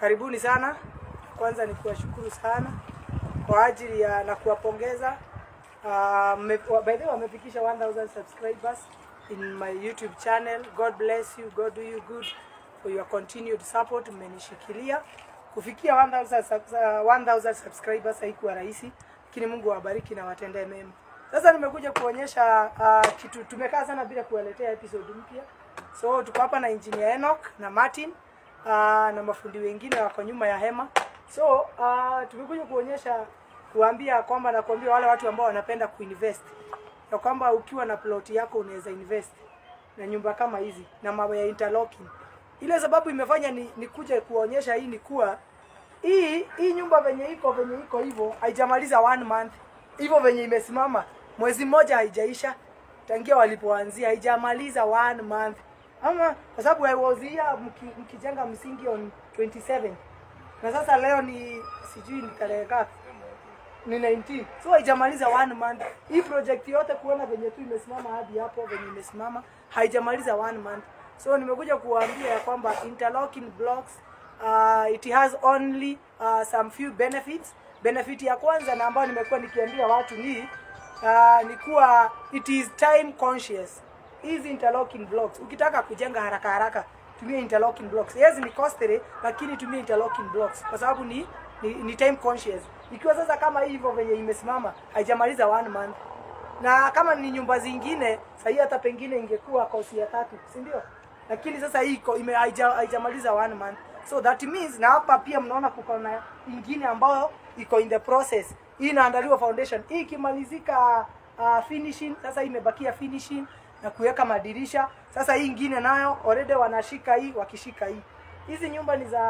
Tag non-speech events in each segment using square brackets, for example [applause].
Karibuni sana. Kwanza ni kuwashukuru sana kwa ajili ya na kuwapongeza. Uh, me, by the way wamefikisha 1000 subscribers in my YouTube channel. God bless you. God do you good for your continued support. Mmenishikilia kufikia 1000 uh, 1000 subscribers haikuwa rahisi, lakini Mungu awabariki na watendee mema. Sasa nimekuja kuonyesha uh, kitu tumekaa sana bila kuwaletea episode mpya. So tuko hapa na engineer Enoch na Martin uh, na mafundi wengine wako nyuma ya hema. So uh, tumekuja kuonyesha kuambia kwamba na kuambia wale watu ambao wanapenda kuinvest ya kwamba ukiwa na plot yako unaweza invest na nyumba kama hizi na mambo ya interlocking. Ile sababu imefanya ni, ni kuja kuonyesha hii ni kuwa hii hii nyumba venye iko venye iko hivyo haijamaliza one month hivyo venye imesimama mwezi mmoja haijaisha tangia walipoanzia haijamaliza one month ama kwa sababu I was here mki- mkijenga msingi on 27 na sasa leo ni sijui ni tarehe ngapi? Ni 19 so haijamaliza one month. Hii project yote kuona venye tu imesimama hadi hapo venye imesimama haijamaliza one month. So nimekuja kuwaambia ya kwamba interlocking blocks uh, it has only uh, some few benefits. Benefit ya kwanza na ambayo nimekuwa nikiambia watu ni uh, ni kuwa it is time conscious hizi interlocking blocks. Ukitaka kujenga haraka haraka tumia interlocking blocks. Yes ni costly lakini tumia interlocking blocks. Kwa sababu ni, ni, ni time conscious. Ikiwa sasa kama hivyo venye imesimama haijamaliza one month. Na kama ni nyumba zingine sahii hata pengine ingekuwa kosi ya tatu si ndio? Lakini sasa hii ime haija- haijamaliza one month. So that means na hapa pia mnaona kuko na ingine ambayo iko in the process. Hii inaandaliwa foundation. Hii ikimalizika uh, finishing sasa imebakia finishing na kuweka madirisha sasa hii ingine nayo already wanashika hii wakishika hii hizi nyumba ni za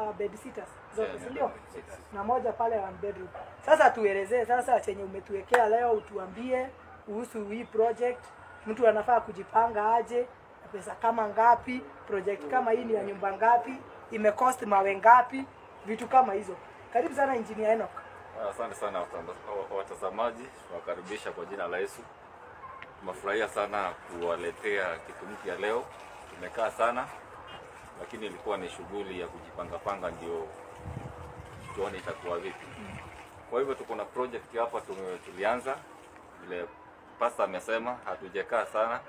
uh, bed sitters zote Yeah, si ndio na moja pale one bedroom. Sasa tuelezee sasa chenye umetuwekea leo, utuambie kuhusu hii project, mtu anafaa kujipanga aje, pesa kama ngapi, project kama hii ni ya nyumba ngapi, imecost mawe ngapi, vitu kama hizo. Karibu sana engineer Enoch. Asante sana watazamaji, tunawakaribisha kwa jina la Yesu. Tumefurahia sana kuwaletea kitu mpya leo. Tumekaa sana, lakini ilikuwa ni shughuli ya kujipanga panga, ndio tuone itakuwa vipi. Kwa hivyo tuko na project hapa, tulianza vile pasta amesema, hatujakaa sana.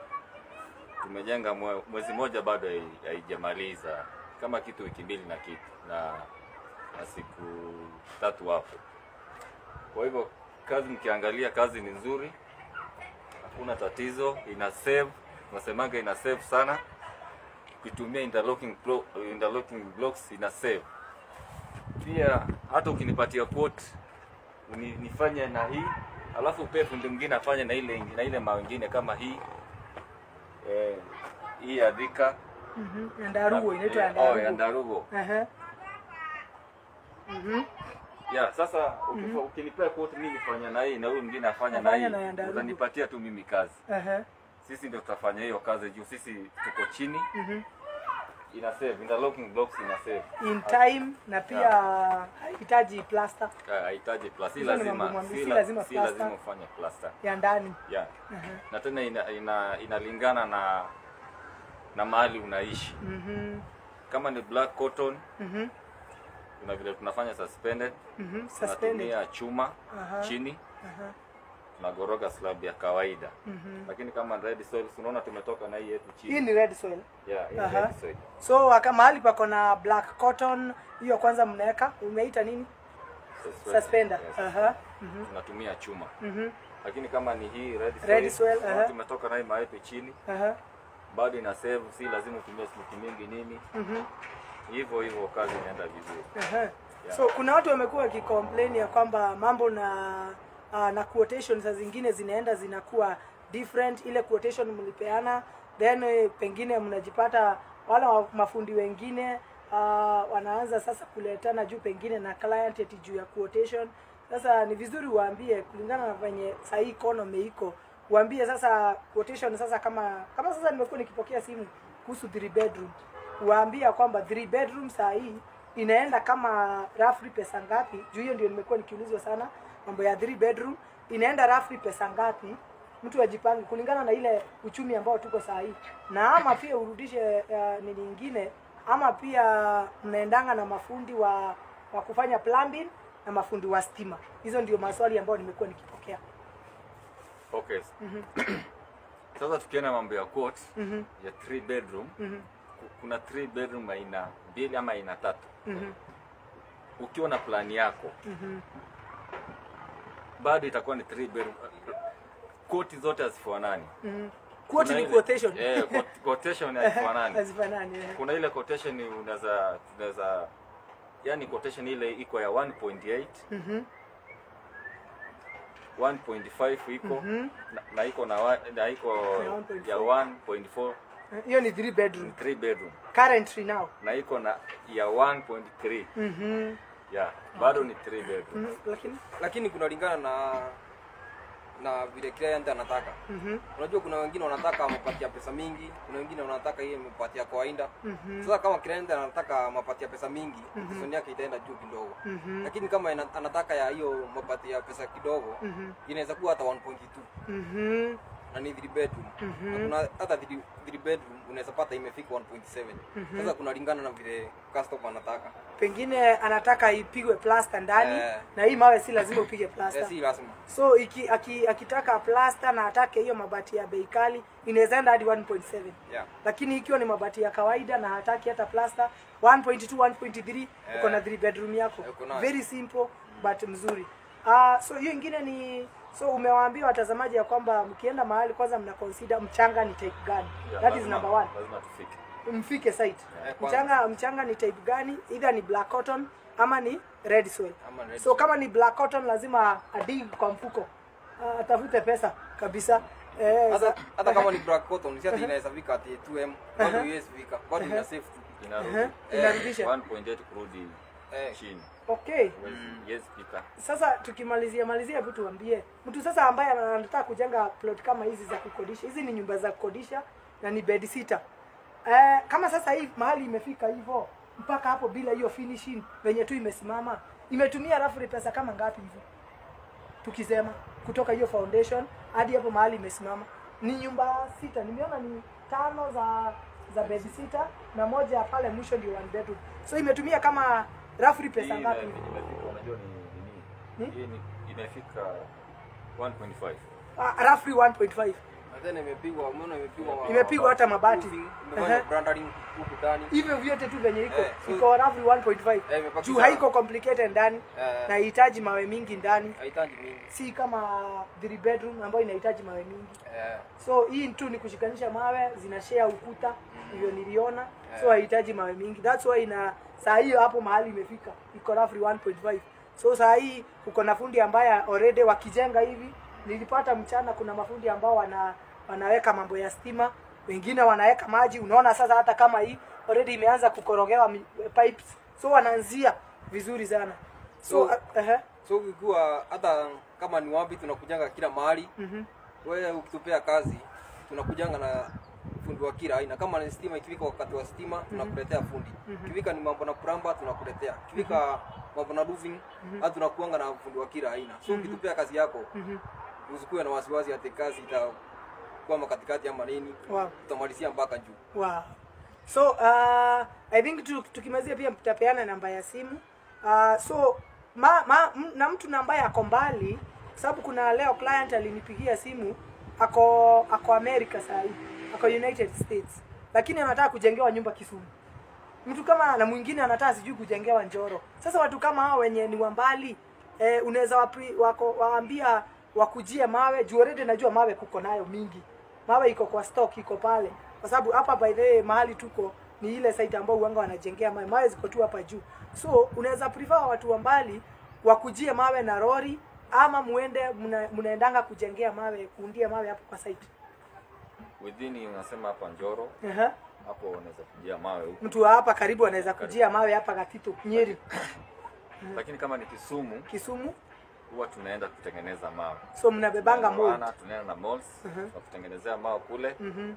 Tumejenga mwe- mwezi moja, bado haijamaliza, kama kitu wiki mbili na kitu na, na siku tatu hapo. Kwa hivyo kazi, mkiangalia kazi ni nzuri, hakuna tatizo, ina save, tunasemanga ina save sana. Ukitumia interlocking, blo interlocking blocks ina save pia. Hata ukinipatia quote nifanye na hii alafu upe fundi mwingine afanye na ile na ile mawe ingine kama hii eh, hii ya Mhm. Ya Ndarugo inaitwa Ndarugo. Eh, oh, Ndarugo. Ndarugo Ehe. Mhm. Ya sasa ukifa, ukinipea quote mimi nifanya na hii na huyu mwingine afanya na hii ya utanipatia tu mimi kazi Ehe. sisi ndio tutafanya hiyo kazi juu sisi tuko chini Mhm. ina save interlocking blocks ina save In time na pia hahitaji plaster Hahitaji plaster, si lazima si, lazima si lazima ufanye plaster ya ndani. yeah. Ehe. na tena ina, ina, inalingana na na mahali unaishi Mhm. kama ni black cotton Mhm. Kuna vile tunafanya suspended Mhm. Suspended. tunatumia chuma Aha. chini Aha. tunagoroga slab ya kawaida mm -hmm. lakini kama red soil unaona tumetoka na hii yetu chini Hii ni red soil. yeah, hii red soil So mahali pako na black cotton, hiyo kwanza mnaweka, umeita nini? Suspended. Suspender. Yes. Aha. -hmm. tunatumia chuma mm -hmm. lakini kama ni hii red soil, Red soil, Uh aha. tumetoka na hii maepe chini Aha. bado ina save si lazima utumie smoke mingi nini Mhm. Hivyo hivyo kazi inaenda vizuri Aha. So kuna watu wamekuwa wakicomplain ya kwamba mambo na uh, na quotation za zingine zinaenda zinakuwa different. Ile quotation mlipeana then eh, pengine mnajipata wala mafundi wengine uh, wanaanza sasa kuletana juu pengine na client eti juu ya quotation. Sasa ni vizuri waambie kulingana na venye sahii economy iko, uambie sasa quotation sasa kama kama sasa nimekuwa nikipokea simu kuhusu three bedroom, uwaambia kwamba three bedroom saa hii inaenda kama roughly pesa ngapi? Juu hiyo ndio nimekuwa nikiulizwa sana mambo ya three bedroom, inaenda roughly pesa ngapi? mtu ajipange kulingana na ile uchumi ambao tuko saa hii na ama pia urudishe uh, nini nyingine ama pia mnaendanga na mafundi wa wa kufanya plumbing na mafundi wa stima hizo ndio maswali ambayo nimekuwa nikipokea Okay. mm -hmm. [clears throat] Sasa tukienda mambo ya quote -hmm. ya three bedroom, mm ku- kuna three bedroom aina mbili ama aina tatu. Mhm. Ukiwa na plani yako Mhm. bado itakuwa ni three bedroom. koti zote hazifanani. Mhm. Quote ni ile- quotation. Eh, [laughs] quotation hazifanani. Hazifanani. Yeah. [laughs] Kuna ile quotation unaweza unaweza yani quotation ile iko ya 1.8 Mhm. 1.5 iko Mhm. na, na iko na, na iko Ya 1.4. ya 1.4 Hiyo ni 3 bedroom. 3 bedroom Currently now. na iko na ya 1.3 Mhm. Mm yeah, bado ni 3 bedroom. Mm -hmm. Lakini lakini kunalingana na na vile client anataka. mhm. Unajua kuna wengine wanataka mapati ya pesa mingi, kuna wengine wanataka yeye mapati ya mm Mhm. Sasa kama client anataka mapati ya pesa mingi, mm -hmm. yake itaenda juu kidogo. Mhm. Lakini kama anataka ya hiyo mapatia pesa kidogo, mm -hmm. inaweza kuwa hata 1.2 Mhm. Na ni 3 bedroom. Mhm. Na kuna hata 3 3 bedroom unaweza pata imefika 1.7. Sasa kunalingana na vile customer anataka. Pengine anataka ipigwe plaster ndani yeah. na hii mawe si lazima upige plaster plaster. si lazima. So iki, aki, akitaka plaster na atake hiyo mabati ya bei kali inaweza enda hadi 1.7. Yeah. Lakini ikiwa ni mabati ya kawaida na hataki hata plaster 1.2 1.3 uko na three bedroom yako. Very simple but mzuri. Ah, so hiyo ingine ni so umewaambia watazamaji ya kwamba mkienda mahali kwanza mna consider mchanga ni type gani. Yeah, That is number one. Lazima tufike. Mfike site. yeah. Mchanga mchanga ni type gani? Either ni black cotton ama ni red soil. Ama red So kama ni black cotton lazima adig kwa mfuko. Atafute pesa kabisa. Eh, hata hata kama ni [laughs] black cotton si ati inaweza fika ati 2m bado iwezi fika bado ina safe tu Inarudi. Ehe, inarudisha. 1.8 kurudi eh chini. Okay. mm. Yes, pika. Sasa tukimalizia malizia, hebu tuambie mtu sasa ambaye anataka kujenga plot kama hizi za kukodisha, hizi ni nyumba za kukodisha na ni bed sitter. Eh, kama sasa hii mahali imefika hivyo mpaka hapo bila hiyo finishing venye tu imesimama, imetumia roughly pesa kama ngapi hivyo? Tukisema kutoka hiyo foundation hadi hapo mahali imesimama, ni nyumba sita, nimeona ni tano za za bed sitter na moja pale mwisho ndio one bedroom, so imetumia kama roughly pesa ngapi imefika, unajua ni nini? Ni? Hii imefika 1.5. Ah, roughly 1.5 na tena imepigwa hata mabati. hivyo vyote tu venye iko. Eh, iko roughly 1.5 Eh, juu haiko complicated ndani. Eh. na hitaji mawe mingi ndani. Si kama three bedroom ambayo inahitaji mawe mingi. So hii tu ni kushikanisha mawe zina share ukuta hivyo niliona. So haihitaji mawe mingi. That's why ina saa hiyo hapo mahali imefika iko roughly 1.5 so saa hii uko na fundi ambaye already wakijenga hivi nilipata mchana kuna mafundi ambao wana wanaweka mambo ya stima wengine wanaweka maji. Unaona sasa hata kama hii already imeanza kukorogewa pipes. So wanaanzia vizuri sana. So, So- uh, uh, so ukikuwa hata kama ni wapi tunakujanga kila mahali mm -hmm. wewe ukitupea kazi tunakujanga na fundi wa kila aina. Kama ni stima ikifika wakati wa stima tunakuletea fundi. Mm -hmm. Kifika ni mambo na plumber tunakuletea. Kifika mambo na roofing mm hata tunakuanga na fundi wa kila aina. So ukitupea kazi yako mhm usikuwe na wasiwasi ati kazi itakwama katikati ama nini wow tutamalizia mpaka juu Wow. So uh, I think tu- tukimalizia pia mtapeana namba ya simu. Uh, so ma, ma, m, na mtu na ambaye ako mbali sababu kuna leo client alinipigia simu ako ako America saa hii. Ako United States. Lakini anataka kujengewa nyumba Kisumu. Mtu kama na mwingine anataka sijui kujengewa Njoro. Sasa watu kama hao wenye ni wa mbali eh, unaweza wako waambia wakujie mawe juu already najua mawe kuko nayo mingi. Mawe iko kwa stock iko pale. Kwa sababu hapa by the way mahali tuko ni ile site ambayo uanga wanajengea mawe. Mawe ziko tu hapa juu. So unaweza prefer watu wa mbali wakujie mawe na lori ama muende mnaendanga mnaendanga kujengea mawe kuundia mawe hapo kwa site. Within unasema hapa Njoro, Aha. hapo unaweza kujia mawe huko. mtu wa hapa karibu anaweza kujia mawe hapa Gatito Nyeri. [coughs] Lakini kama ni Kisumu, Kisumu huwa tunaenda kutengeneza mawe. so mnabebanga mold Tunaenda- Tunaenda na malls, tunakutengenezea mawe kule, Mhm.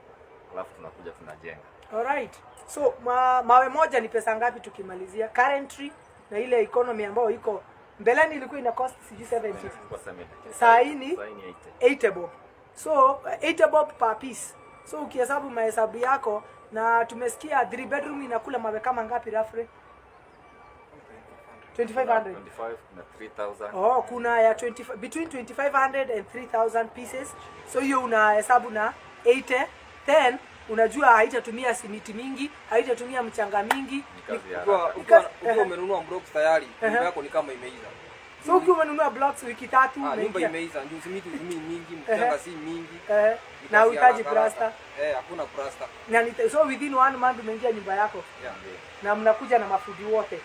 alafu tunakuja tunajenga. Alright. So ma, mawe moja ni pesa ngapi tukimalizia? Currently na ile economy ambayo iko mbeleni ilikuwa ina cost sijui 70. Kwa sementi. Saa hii ni Saa hii ni 80. 80 bob. so 80 bob per piece so ukihesabu mahesabu yako na tumesikia 3 bedroom inakula mawe kama ngapi roughly 2500 25 na 3000 Oh, kuna ya 25, between 2500 and 3000 pieces. So hiyo unahesabu na 80 then unajua haitatumia simiti mingi, haitatumia mchanga mingi. ukiwa ukiwa umenunua blocks tayari nyumba yako ni kama imeiza So ukiwa umenunua blocks wiki tatu ah, nyumba imeiza ndio simiti [laughs] zimi mingi mchanga si mingi. Eh, na uhitaji plaster. eh hakuna plaster. Na so within one month umeingia nyumba yako. Yeah. na mnakuja na mafundi wote.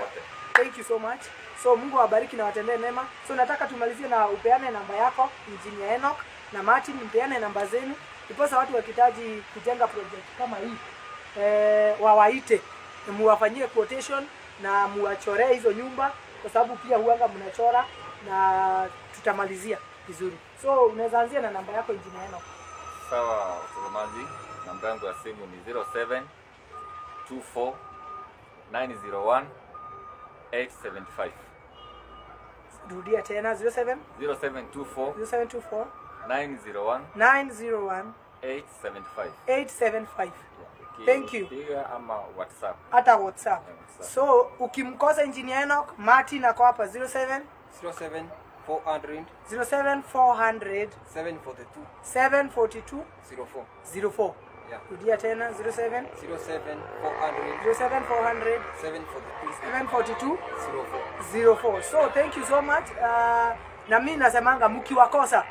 Wote. Thank you so much. So Mungu awabariki na watendee mema. So nataka tumalizie na upeane namba yako Engineer Enoch na Martin, mpeane namba zenu ndiposa watu wakihitaji kujenga project kama hii eh, wawaite muwafanyie quotation na muwachoree hizo nyumba, kwa sababu pia huanga mnachora na tutamalizia vizuri. So unaweza anzia na namba yako Engineer Enoch. sawa mtazamaji, namba yangu ya simu ni 07 24 901 875 Rudia tena 07 0724 0724 901 901 875 875 Thank you. Ama whatsapp. Hata WhatsApp. Yeah, WhatsApp. So ukimkosa Engineer Enoch, Martin ako hapa 07 07 400 07 400 742 742 04 04. Yeah Rudia tena 07 07 400 07 400 742 742 04 04. So thank you so much. Uh, na mimi nasemanga mkiwakosa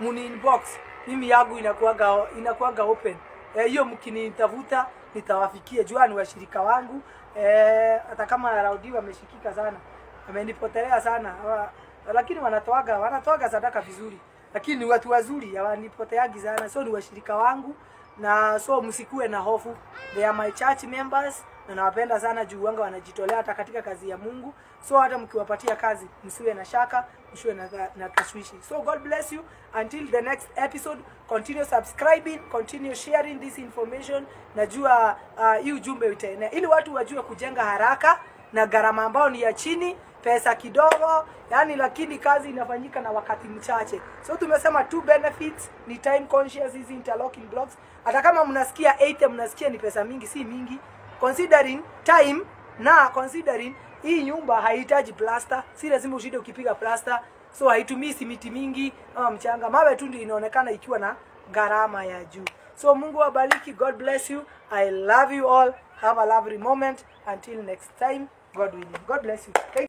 muni inbox, mimi yangu inakuwaga inakuwaga open. hiyo e, mkinitafuta nitawafikia. Jua ni washirika wangu. hata e, kama Raudi wameshikika sana. Amenipotelea sana. Wa, lakini wanatoaga wanatoaga sadaka vizuri. Lakini ni watu wazuri, hawanipoteagi sana. So ni washirika wangu na so msikuwe na hofu. They are my church members na nawapenda sana juu wanga wanajitolea hata katika kazi ya Mungu. So hata mkiwapatia kazi msiwe na shaka, msiwe na, na tashwishi. So God bless you until the next episode. Continue subscribing, continue sharing this information. Najua hii uh, hii ujumbe utaenea ili watu wajue kujenga haraka na gharama ambayo ni ya chini, pesa kidogo, yani lakini kazi inafanyika na wakati mchache. So tumesema two benefits ni time conscious hizi interlocking blocks. Hata kama mnasikia 8 mnasikia ni pesa mingi, si mingi considering time na considering hii nyumba haihitaji plaster, si lazima ushinde ukipiga plaster, so haitumii simiti mingi ama mchanga. Mawe tu ndio inaonekana ikiwa na gharama ya juu. So Mungu awabariki, God bless you. I love you all. Have a lovely moment. Until next time, God willing. God bless you. Thank